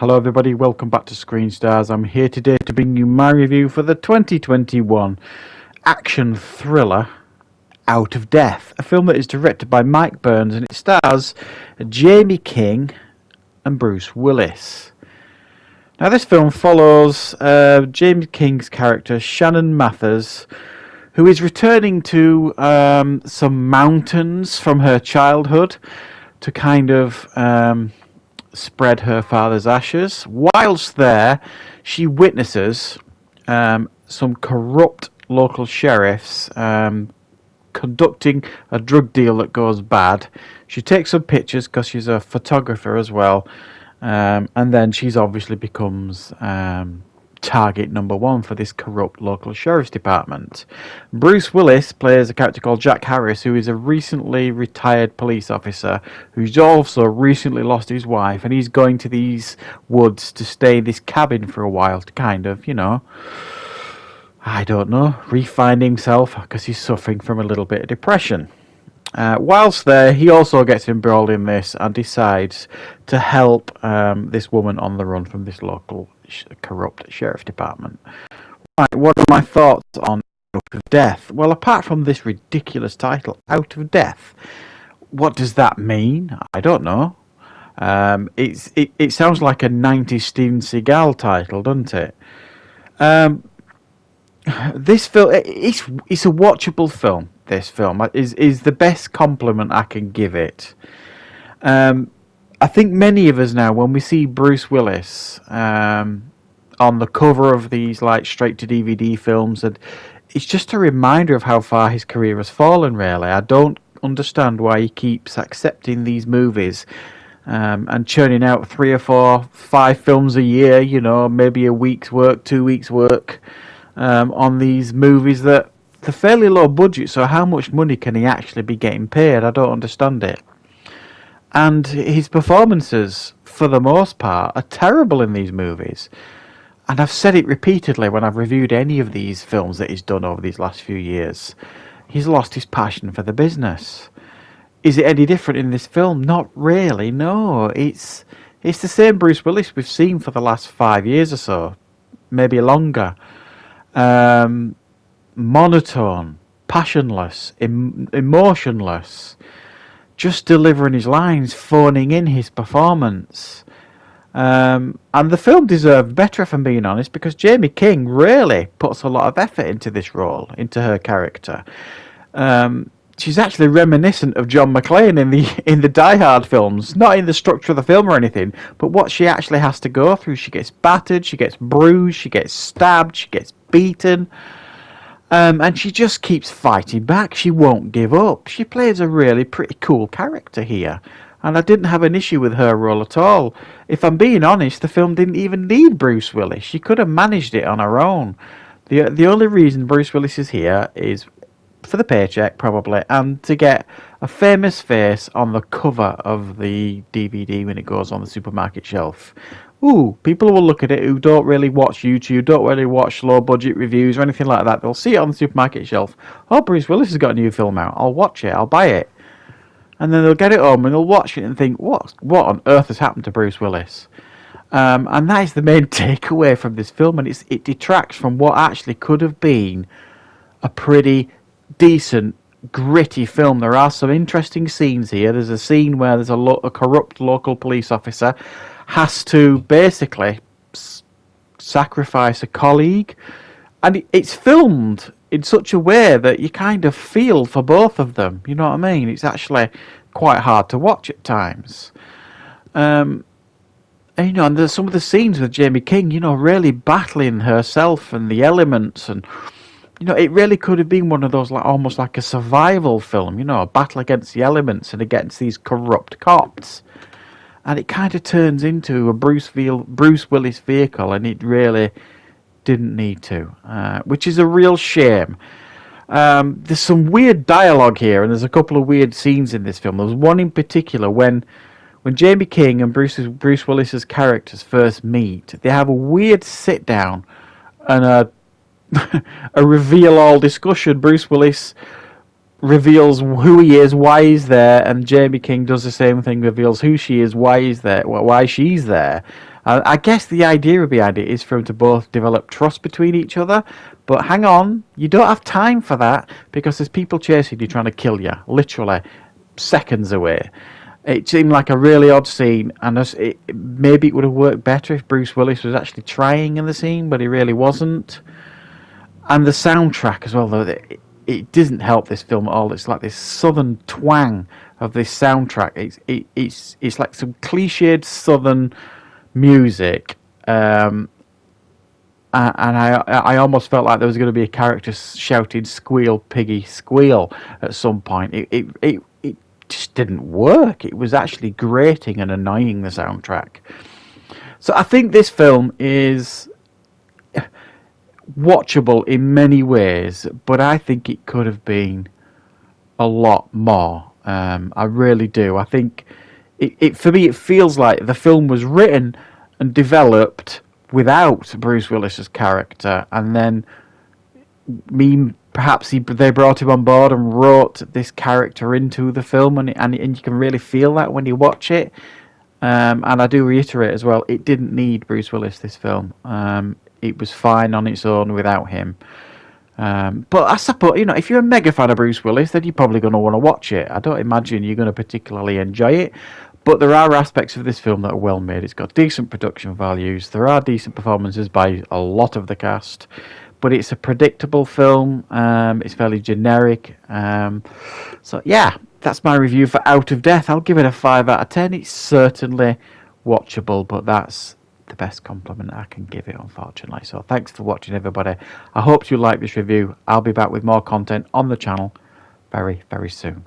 Hello, everybody. Welcome back to Screen Stars. I'm here today to bring you my review for the 2021 action thriller Out of Death, a film that is directed by Mike Burns and it stars Jaime King and Bruce Willis. Now, this film follows uh, James King's character Shannon Mathers, who is returning to um, some mountains from her childhood to kind of. Um, spread her father's ashes. Whilst there, she witnesses um, some corrupt local sheriffs um, conducting a drug deal that goes bad. She takes some pictures because she's a photographer as well, um, and then she's obviously becomes um, target number one for this corrupt local sheriff's department. Bruce Willis plays a character called Jack Harris, who is a recently retired police officer who's also recently lost his wife, and he's going to these woods to stay in this cabin for a while to kind of, you know. I don't know, refine himself because he's suffering from a little bit of depression. Uh, whilst there, he also gets embroiled in this and decides to help um, this woman on the run from this local sh- corrupt sheriff department. Right, what are my thoughts on Out of Death? Well, apart from this ridiculous title, Out of Death, what does that mean? I don't know. Um, it's it, it sounds like a 90s Steven Seagal title, doesn't it? Um, this film it's it's a watchable film. This film is is the best compliment I can give it. Um, I think many of us now, when we see Bruce Willis um, on the cover of these like straight to DVD films, and it's just a reminder of how far his career has fallen. Really, I don't understand why he keeps accepting these movies. Um, and churning out three or four, five films a year, you know, maybe a week's work, two weeks' work um, on these movies that they're fairly low budget. So how much money can he actually be getting paid? I don't understand it. And his performances, for the most part, are terrible in these movies. And I've said it repeatedly when I've reviewed any of these films that he's done over these last few years. He's lost his passion for the business. Is it any different in this film? Not really. No, it's it's the same Bruce Willis we've seen for the last five years or so, maybe longer um, monotone, passionless, em- emotionless, just delivering his lines, phoning in his performance. Um, and the film deserved better, if I'm being honest, because Jaime King really puts a lot of effort into this role, into her character. Um, she's actually reminiscent of John McClane in the in the Die Hard films, not in the structure of the film or anything, but what she actually has to go through. She gets battered, she gets bruised, she gets stabbed, she gets beaten. Um, and she just keeps fighting back. She won't give up. She plays a really pretty cool character here. And I didn't have an issue with her role at all. If I'm being honest, the film didn't even need Bruce Willis. She could have managed it on her own. The, the only reason Bruce Willis is here is for the paycheck, probably, and to get a famous face on the cover of the DVD when it goes on the supermarket shelf ooh, people will look at it who don't really watch YouTube, don't really watch low budget reviews or anything like that. They'll see it on the supermarket shelf. Oh, Bruce Willis has got a new film out. I'll watch it. I'll buy it. And then they'll get it home and they'll watch it and think, what, what on earth has happened to Bruce Willis? Um, and that is the main takeaway from this film, and it's, it detracts from what actually could have been a pretty decent, gritty film. There are some interesting scenes here. There's a scene where there's a, lo- a corrupt local police officer has to basically s- sacrifice a colleague, and it's filmed in such a way that you kind of feel for both of them. You know what I mean? It's actually quite hard to watch at times. Um, and, you know, and there's some of the scenes with Jaime King, you know, really battling herself and the elements, and you know, it really could have been one of those like almost like a survival film, you know, a battle against the elements and against these corrupt cops and it kind of turns into a Bruce, Bruce Willis vehicle, and it really didn't need to, uh, which is a real shame. Um, there's some weird dialogue here, and there's a couple of weird scenes in this film. There's one in particular when when Jaime King and Bruce Bruce Willis's characters first meet. They have a weird sit down and a a reveal all discussion. Bruce Willis reveals who he is, why he's there, and Jaime King does the same thing, reveals who she is, why he's there, why she's there, Uh, I guess the idea behind it is for them to both develop trust between each other. But hang on, you don't have time for that because there's people chasing you trying to kill you, literally seconds away. It seemed like a really odd scene, and it, maybe it would have worked better if Bruce Willis was actually trying in the scene, but he really wasn't. And the soundtrack as well, though, it, it doesn't help this film at all. It's like this southern twang of this soundtrack. It's it, it's it's like some cliched southern music, um, and I I almost felt like there was going to be a character shouting "squeal, piggy, squeal" at some point. It it it, it just didn't work. It was actually grating and annoying the soundtrack. So I think this film is watchable in many ways, but I think it could have been a lot more. Um, I really do. I think it, it, for me, it feels like the film was written and developed without Bruce Willis's character, and then me perhaps he, they brought him on board and wrote this character into the film, and and, and you can really feel that when you watch it. Um, and I do reiterate as well, it didn't need Bruce Willis this film. Um, it was fine on its own without him. Um, but I suppose you know if you're a mega fan of Bruce Willis, then you're probably going to want to watch it. I don't imagine you're going to particularly enjoy it, but there are aspects of this film that are well made. It's got decent production values. There are decent performances by a lot of the cast, but it's a predictable film. Um, it's fairly generic. Um, so yeah, that's my review for Out of Death. I'll give it a five out of ten. It's certainly watchable, but that's the best compliment I can give it, unfortunately. So thanks for watching, everybody. I hope you like this review. I'll be back with more content on the channel very, very soon.